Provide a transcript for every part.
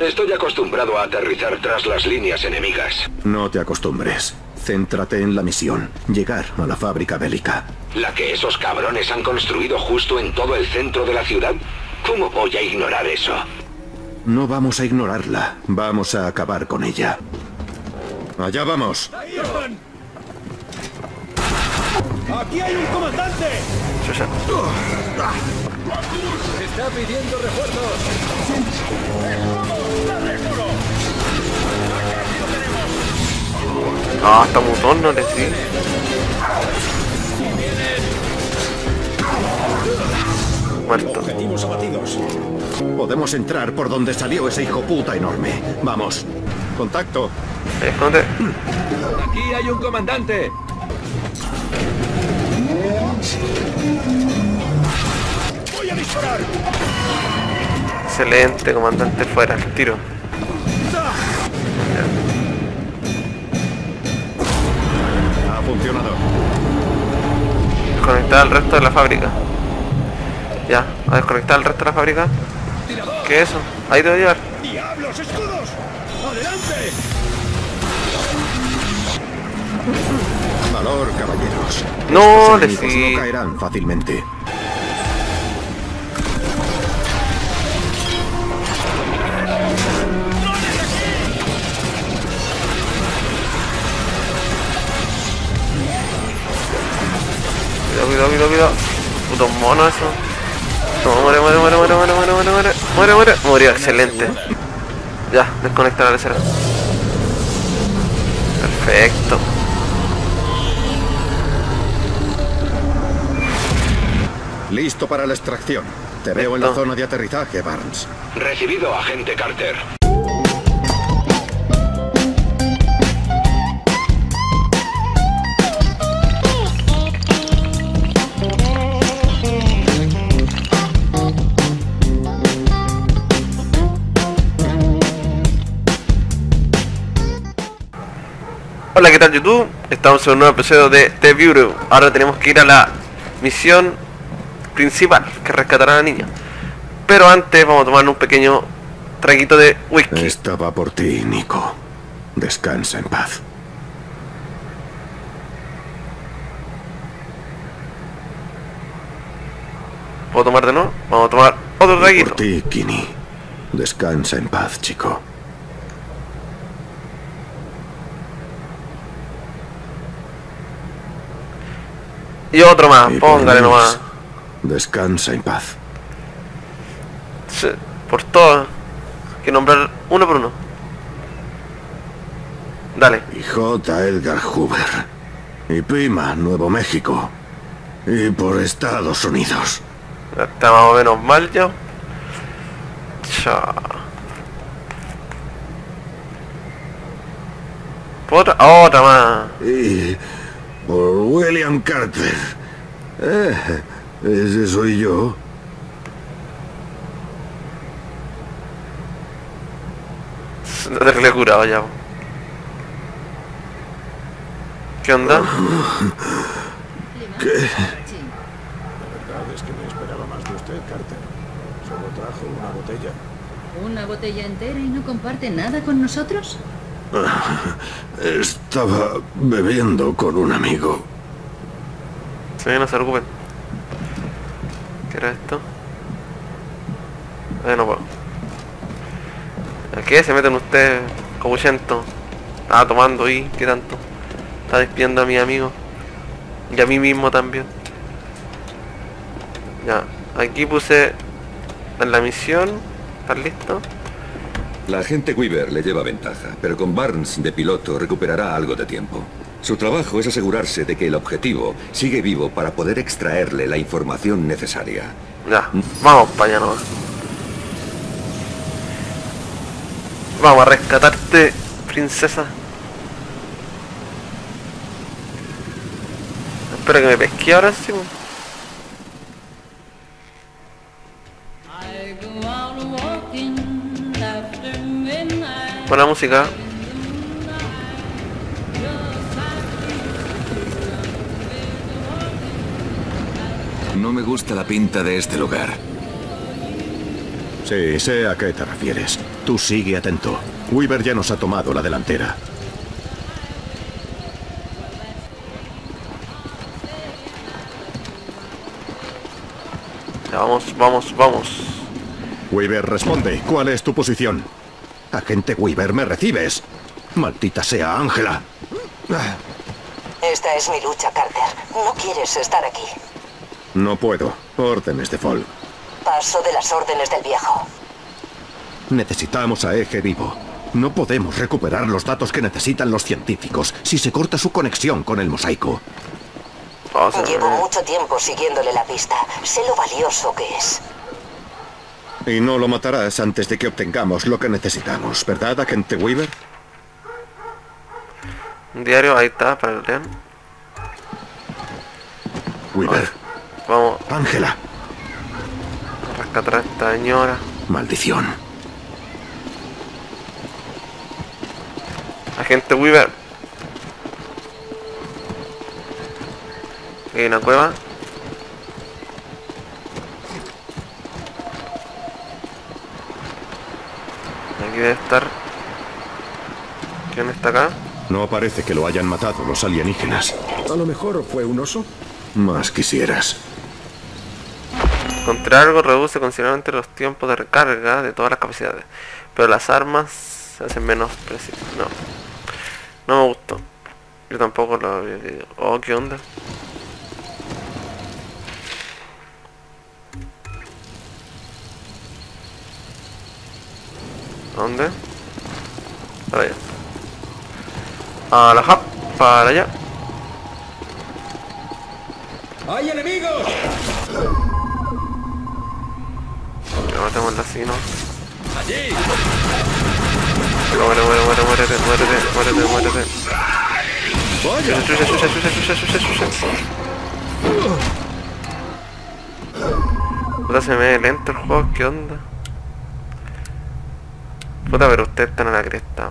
Estoy acostumbrado a aterrizar tras las líneas enemigas. No te acostumbres. Céntrate en la misión. Llegar a la fábrica bélica. ¿La que esos cabrones han construido justo en todo el centro de la ciudad? ¿Cómo voy a ignorar eso? No vamos a ignorarla. Vamos a acabar con ella. Allá vamos. ¡Aquí hay un comandante! Chucha. ¡Está pidiendo refuerzos! Ah, está mutón, no le. Muerto. Objetivos abatidos. Podemos entrar por donde salió ese hijo puta enorme. Vamos. Contacto. Esconde. ¡Aquí hay un comandante! ¡Voy a disparar! Excelente, comandante, fuera, al tiro. Ha funcionado. Desconectar al resto de la fábrica. Ya, a desconectar al resto de la fábrica. ¿Qué es eso? Ahí te voy a llevar. ¡Diablos, escudos! ¡Adelante! Valor, caballeros. No, Estos le enemigos sí. no caerán fácilmente. Mono eso. No, muere, muere, muere, muere, muere, muere, muere, muere, muere, muere. Murió, excelente. Ya, desconecta la lecera. Perfecto. Listo para la extracción. Te veo en la zona de aterrizaje, Barnes. Recibido, agente Carter. Hola, ¿qué tal YouTube? Estamos en un nuevo episodio de The Bureau. Ahora tenemos que ir a la misión principal, que rescatará a la niña. Pero antes vamos a tomar un pequeño traguito de whisky. Estaba por ti, Nico. Descansa en paz. ¿Puedo tomar de nuevo? Vamos a tomar otro traguito. por ti, Kini. Descansa en paz, chico. Y otro más, Y póngale nomás. Descansa en paz. Sí, por todo. Hay que nombrar uno por uno. Dale. Y J. Edgar Hoover. Y Pima, Nuevo México. Y por Estados Unidos. Está más o menos mal ya. Chao. Otra, otra más. Y por William Carter. Eh, ese soy yo. No te le he curado ya. ¿Qué onda? ¿Qué? La verdad es que me esperaba más de usted, Carter. Solo trajo una botella. ¿Una botella entera y no comparte nada con nosotros? Estaba bebiendo con un amigo. Sí, no se preocupen. ¿Qué era esto? Eh, no puedo. ¿A qué se meten ustedes, cobuchento? Estaba tomando y qué tanto. Está despidiendo a mi amigo. Y a mí mismo también. Ya, aquí puse en la misión. ¿Estás listo? La agente Weaver le lleva ventaja, pero con Barnes de piloto recuperará algo de tiempo. Su trabajo es asegurarse de que el objetivo sigue vivo para poder extraerle la información necesaria. Ya, vamos para allá nomás. Vamos a rescatarte, princesa. Espero que me pesque ahora sí. Buena música. No me gusta la pinta de este lugar. Sí, sé a qué te refieres. Tú sigue atento. Weaver ya nos ha tomado la delantera. Ya vamos, vamos, vamos. Weaver, responde. ¿Cuál es tu posición? Agente Weaver, ¿me recibes? Maldita sea, Ángela. Esta es mi lucha, Carter. No quieres estar aquí. No puedo. Órdenes de Fall. Paso de las órdenes del viejo. Necesitamos a Eje vivo. No podemos recuperar los datos que necesitan los científicos si se corta su conexión con el mosaico. Llevo mucho tiempo siguiéndole la pista. Sé lo valioso que es. Y no lo matarás antes de que obtengamos lo que necesitamos, ¿verdad, agente Weaver? Diario, ahí está, para que lean. Weaver, Vamos Ángela. rescatar a esta señora. Maldición. Agente Weaver. Aquí hay una cueva. Aquí debe estar. ¿Quién está acá? No parece que lo hayan matado los alienígenas. A lo mejor fue un oso. Más quisieras. Encontrar algo reduce considerablemente los tiempos de recarga de todas las capacidades. Pero las armas se hacen menos precisas. No. No me gustó. Yo tampoco lo. Oh, ¿qué onda? ¿Dónde? Para allá. A la hub. Para allá. ¡Hay enemigos! Le matemos al asino. ¡Allí! Muere, muere, muere, muérete, muérete, muérete, muérete. Chucha, chucha, chucha, chucha, chucha, chucha. Puta, se me lento el juego, ¿qué onda? Puta, pero ustedes están a la cresta.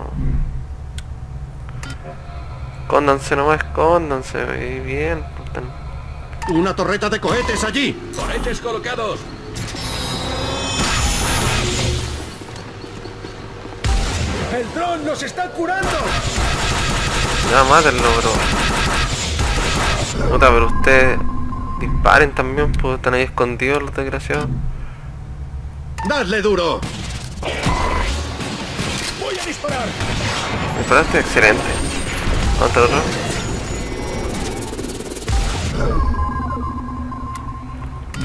Escóndanse nomás, escóndanse, y bien. puta. ¡Una torreta de cohetes allí! ¡Cohetes colocados! ¡El dron nos está curando! Ya, mátenlo, bro. Puta, pero ustedes disparen también, pues están ahí escondidos los desgraciados. ¡Dadle duro! ¡Voy a disparar! Disparaste, excelente. ¿Dónde está el otro?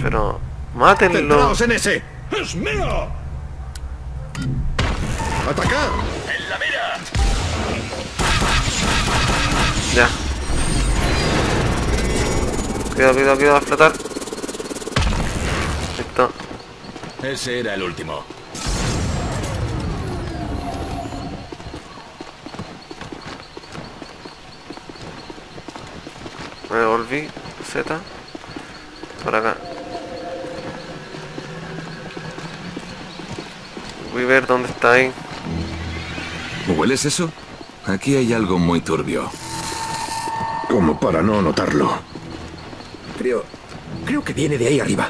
Pero, mátenlo. ¡Centraos en ese! ¡Es mío! ¡Atacad! ¡En la mira! Ya. Cuidado, cuidado, cuidado, a explotar. Listo. Ese era el último. Me devolví. Z. Por acá. Voy a ver dónde está ahí. ¿Hueles eso? Aquí hay algo muy turbio. Como para no notarlo. Creo... Creo que viene de ahí arriba.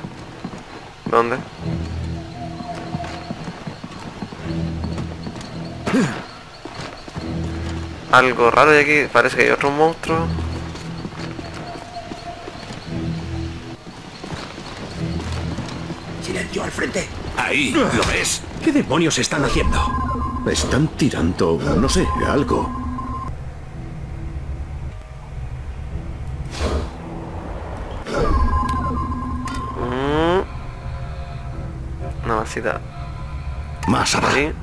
¿Dónde? Algo raro de aquí. Parece que hay otro monstruo. Silencio al frente. Ahí, ¿lo ves? ¿Qué demonios están haciendo? Están tirando, no sé, algo. Mm. Una vasita Más abajo. ahí.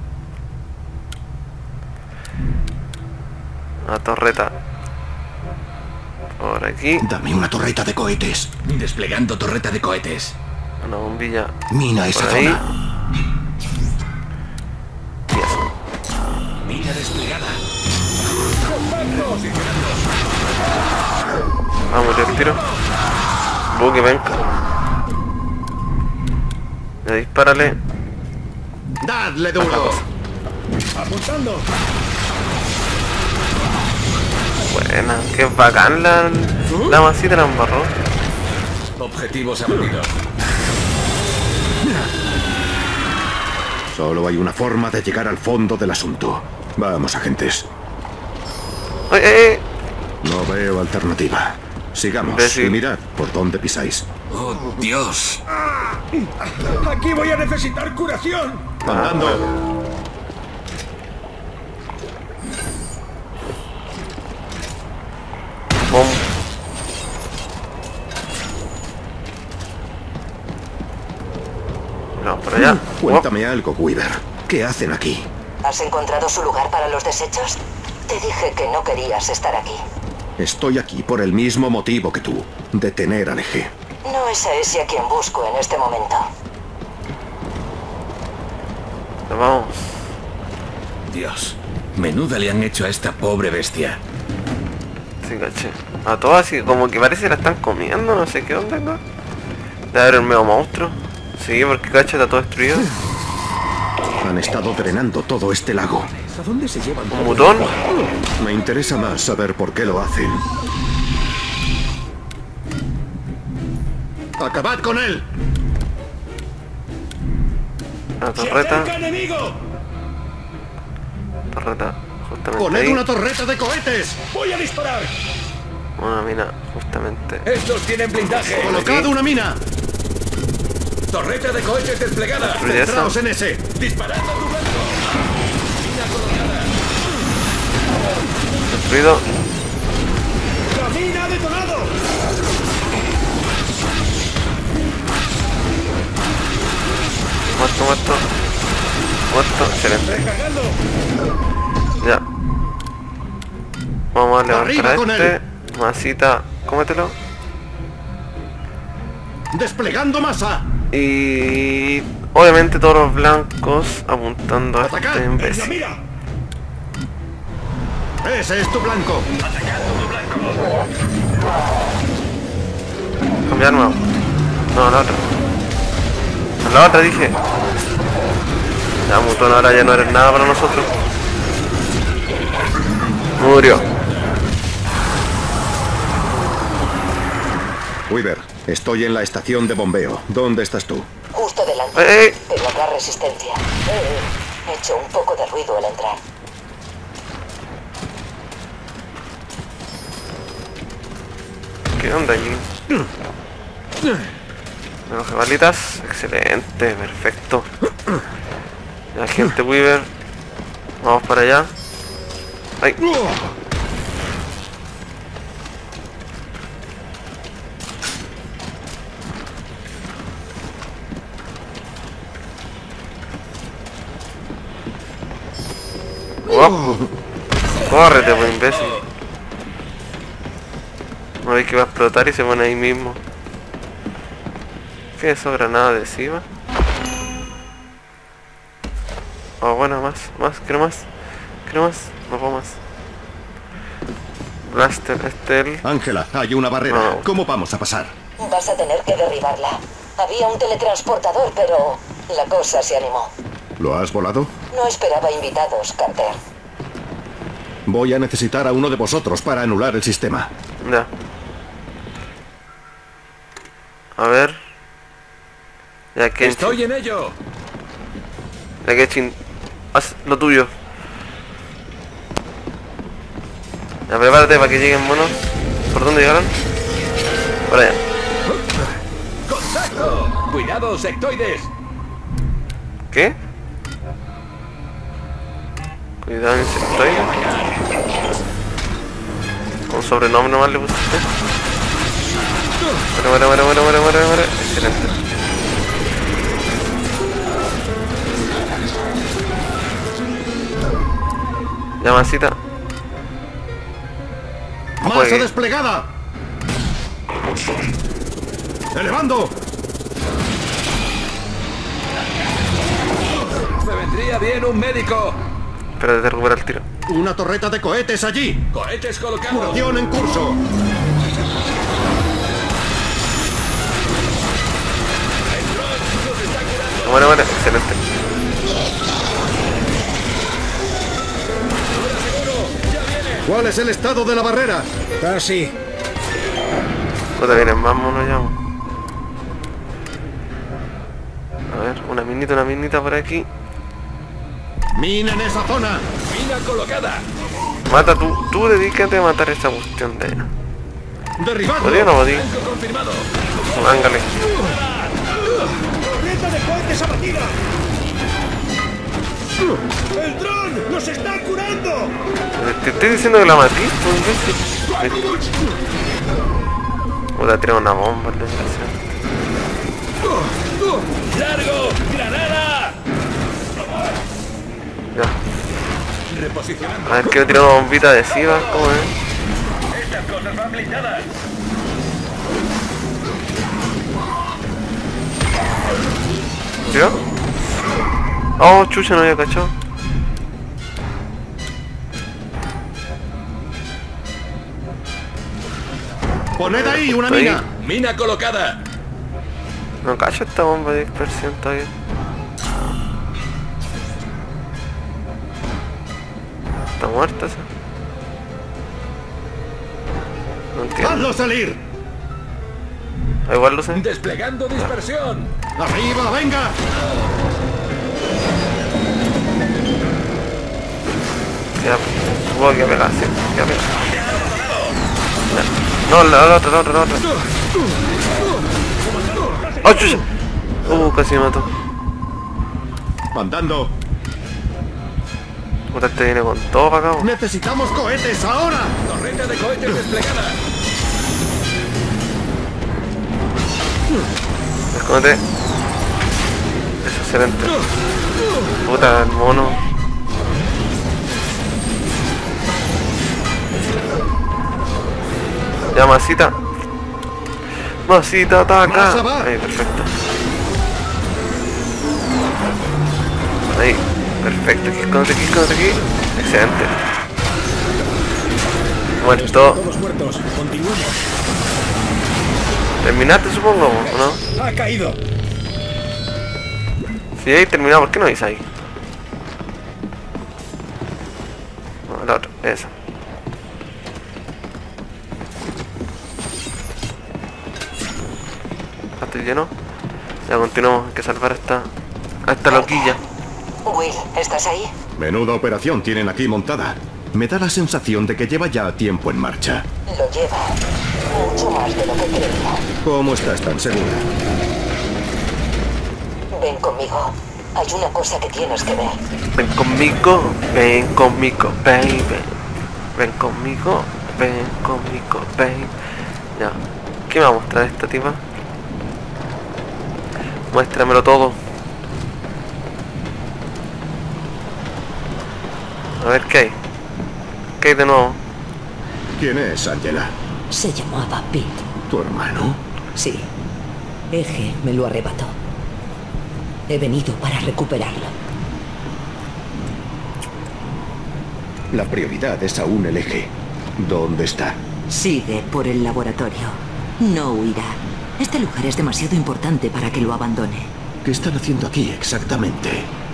Una torreta. Por aquí. Dame una torreta de cohetes. Desplegando torreta de cohetes. Una bombilla. Mina esa Por ahí. zona. Mina desplegada. Vamos, yo tiro. Buque, ven. Ya dispárale. ¡Dadle duro! Apuntando. Buena, qué bacán la, la masita la embarró. Objetivos abatidos. Solo hay una forma de llegar al fondo del asunto. Vamos, agentes. No veo alternativa. Sigamos Imbécil. y mirad por dónde pisáis. ¡Oh, Dios! Aquí voy a necesitar curación. Andando. Por allá. Cuéntame algo, Weaver. ¿Qué hacen aquí? ¿Has encontrado su lugar para los desechos? Te dije que no querías estar aquí. Estoy aquí por el mismo motivo que tú. Detener al eje. No es a ese a quien busco en este momento. Oh, Vamos. Dios. Menuda le han hecho a esta pobre bestia. Sí, caché. A todas así, como que parece que la están comiendo, no sé qué onda, ¿no? De haber el medio monstruo. Sí, porque caché está todo destruido. Han estado drenando todo este lago. ¿A dónde se llevan? Un botón. Me interesa más saber por qué lo hacen. ¡Acabad con él! Una torreta. enemigo! Torreta. Justamente ¡Poned ahí. una torreta de cohetes! ¡Voy a disparar! Una mina, justamente. Estos tienen blindaje. ¡Colocad una mina! Torreta de cohetes desplegada. ¡Centraos en ese! Disparad a tu blanco. Destruido. ¡La mina ha detonado! Muerto, muerto. Muerto, excelente. Ya. Vamos a levantar Arriba a con este. Masita, cómetelo. ¡Desplegando masa! Y obviamente todos los blancos apuntando a Atacad. este ¡En la imbécil. ¡Ese es tu blanco! Cambiar nuevo. No, la otra. A la otra dije. Ya mutón ahora ya no eres nada para nosotros. Murió. Weaver, estoy en la estación de bombeo. ¿Dónde estás tú? Justo delante. ¡Ey, ey! Pero habrá resistencia. He hecho un poco de ruido al entrar. ¿Qué onda allí? Los balitas. Excelente, perfecto. La gente Weaver. Vamos para allá. Ay, Oh. Córrete, pues imbécil. No ve que va a explotar y se pone ahí mismo. ¿Qué es eso? Granada adhesiva. Oh, bueno, más, más, quiero más. Quiero más, no puedo más. Blaster, este el... Ángela, hay una barrera. No. ¿Cómo vamos a pasar? Vas a tener que derribarla. Había un teletransportador, pero la cosa se animó. ¿Lo has volado? No esperaba invitados, Carter. Voy a necesitar a uno de vosotros para anular el sistema. Ya. A ver. Ya que ¡Estoy en ello! Ya que chin. Haz lo tuyo. Ya prepárate para que lleguen monos. ¿Por dónde llegaron? Por allá. ¡Contacto! ¡Cuidado, sectoides! ¿Qué? Cuidado insectoide. Un sobrenombre nomás le pusiste. Muere, muere, muere, muere, muere, muere, muere. Excelente. Llamasita. ¡Masa desplegada! ¡Elevando! ¡Me vendría bien un médico! Espérate, te recupera el tiro. ¡Una torreta de cohetes allí! ¡Cohetes colocados! ¡Curación en curso! Muere, muere. Excelente. ¿Cuál es el estado de la barrera? Casi. Puta, vienen más monos ya. A ver, una minita, una minita por aquí. ¡Mina en esa zona! ¡Mina colocada! Mata tú, tú dedícate a matar esa cuestión de... ¡Derribadlo! ¿Podía o no podía? Ángale. ¡Torreta de cohetes abatida! ¡El dron nos está curando! Te estoy diciendo que la matí, pues, tirado una bomba, desgraciado. ¡Largo! ¡Granada! Ya. A ver, quiero tirar una bombita adhesiva, ¿cómo es? Estas cosas van blindadas. ¿Yo? Oh, chucha, no había cachado. ¡Poned ahí una mina! Mina colocada. No cacho esta bomba de dispersión todavía. Está muerta esa. No entiendo. ¡Hazlo salir! Ah, igual lo sé. Desplegando dispersión. ¡Arriba, venga! Ya, supongo que pega, sí. Ya pega. No, la, la otra, la otra, la otra. ¡Oh, chucha! Uh, casi me mató. Mandando. Puta, este viene con todo para acá. ¡Necesitamos cohetes ahora! Torreta de cohetes desplegada. Escóndete. Es excelente. Puta, el mono. Ya, masita. Masita, ataca. Ahí, perfecto. Ahí, perfecto. Aquí, escóndete aquí, escóndete aquí. Excelente. Muerto. Muertos. ¿Terminaste, supongo, o no? Ha caído. Si ahí terminado, ¿por qué no dice ahí? No, la otra, esa. ¿Ya estoy lleno? Ya continuamos, hay que salvar a esta, a esta loquilla. Will, ¿estás ahí? Menuda operación tienen aquí montada. Me da la sensación de que lleva ya tiempo en marcha. Lo lleva. Mucho más de lo que creía. ¿Cómo estás tan segura? Ven conmigo. Hay una cosa que tienes que ver. Ven conmigo, ven conmigo, baby. Ven conmigo, ven conmigo, baby. Ya. ¿Qué me va a mostrar esta tipa? Muéstramelo todo. Ver qué hay. ¿Qué hay de nuevo? ¿Quién es, Angela? Se llamaba Pete. ¿Tu hermano? Sí. Eje me lo arrebató. He venido para recuperarlo. La prioridad es aún el eje. ¿Dónde está? Sigue por el laboratorio. No huirá. Este lugar es demasiado importante para que lo abandone. ¿Qué están haciendo aquí exactamente?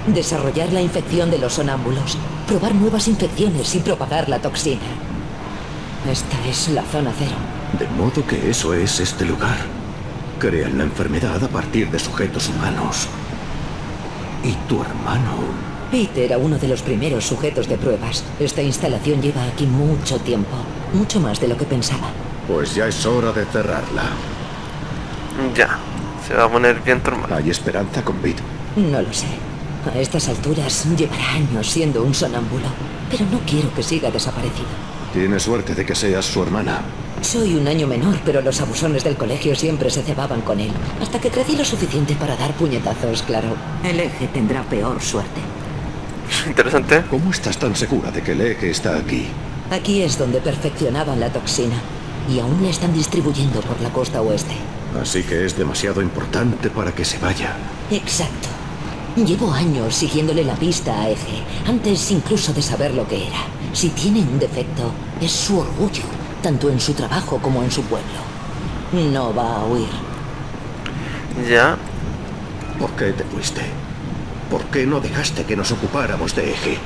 Desarrollar la infección de los sonámbulos, probar nuevas infecciones y propagar la toxina. Esta es la zona cero. De modo que eso es este lugar. Crean la enfermedad a partir de sujetos humanos. ¿Y tu hermano? Pete era uno de los primeros sujetos de pruebas. Esta instalación lleva aquí mucho tiempo. Mucho más de lo que pensaba. Pues ya es hora de cerrarla. Ya. Se va a poner bien tu hermano. ¿Hay esperanza con Pete? No lo sé. A estas alturas llevará años siendo un sonámbulo. Pero no quiero que siga desaparecido. Tiene suerte de que seas su hermana. Soy un año menor, pero los abusones del colegio siempre se cebaban con él. Hasta que crecí lo suficiente para dar puñetazos, claro. El eje tendrá peor suerte. Interesante. ¿Cómo estás tan segura de que el eje está aquí? Aquí es donde perfeccionaban la toxina. Y aún la están distribuyendo por la costa oeste. Así que es demasiado importante para que se vaya. Exacto. Llevo años siguiéndole la pista a Eje, antes incluso de saber lo que era. Si tiene un defecto, es su orgullo, tanto en su trabajo como en su pueblo. No va a huir. Ya. ¿Por qué te fuiste? ¿Por qué no dejaste que nos ocupáramos de eje?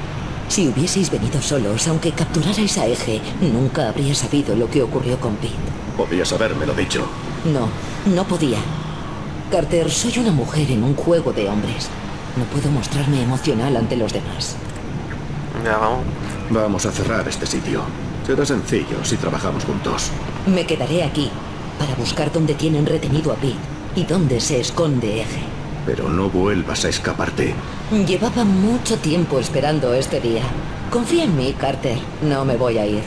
Si hubieseis venido solos, aunque capturarais a Eje, nunca habría sabido lo que ocurrió con Pete. Podías habérmelo dicho. No, no podía. Carter, soy una mujer en un juego de hombres. No puedo mostrarme emocional ante los demás. Ya, vamos. Vamos a cerrar este sitio. Será sencillo si trabajamos juntos. Me quedaré aquí para buscar dónde tienen retenido a Pete y dónde se esconde Eje. Pero no vuelvas a escaparte. Llevaba mucho tiempo esperando este día. Confía en mí, Carter. No me voy a ir.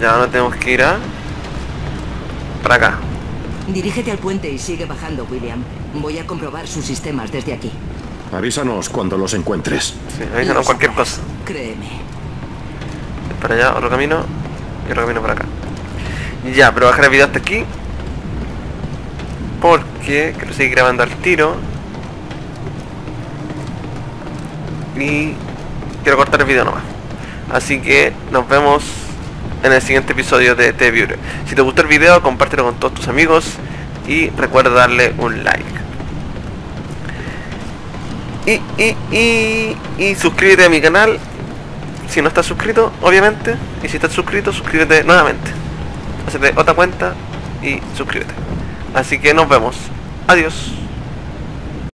Ya no tenemos que ir a... Para acá. Dirígete al puente y sigue bajando, William. Voy a comprobar sus sistemas desde aquí. Avísanos cuando los encuentres. Sí, avísanos cualquier cosa. Créeme. Para allá, otro camino. Y otro camino para acá. Ya, pero bajar el video hasta aquí. Porque quiero seguir grabando al tiro. Y quiero cortar el video nomás. Así que nos vemos en el siguiente episodio de The Viewer. Si te gustó el video, compártelo con todos tus amigos. Y recuerda darle un like. Y, y, y, y suscríbete a mi canal si no estás suscrito, obviamente. Y si estás suscrito, suscríbete nuevamente. Hacete otra cuenta y suscríbete. Así que nos vemos. Adiós.